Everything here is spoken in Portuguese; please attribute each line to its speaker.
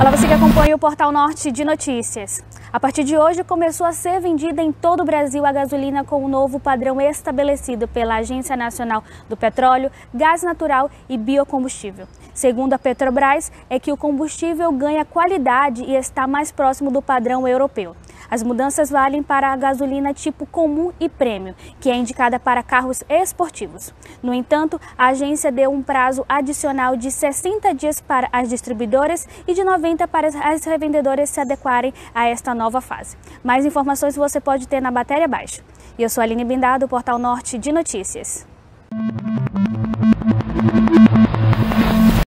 Speaker 1: Olá, você que acompanha o Portal Norte de Notícias. A partir de hoje começou a ser vendida em todo o Brasil a gasolina com o novo padrão estabelecido pela Agência Nacional do Petróleo, Gás Natural e Biocombustível. Segundo a Petrobras, é que o combustível ganha qualidade e está mais próximo do padrão europeu. As mudanças valem para a gasolina tipo comum e prêmio, que é indicada para carros esportivos. No entanto, a agência deu um prazo adicional de 60 dias para as distribuidoras e de 90 para as revendedoras se adequarem a esta nova fase. Mais informações você pode ter na matéria abaixo. Eu sou Aline Bindado, do Portal Norte de Notícias.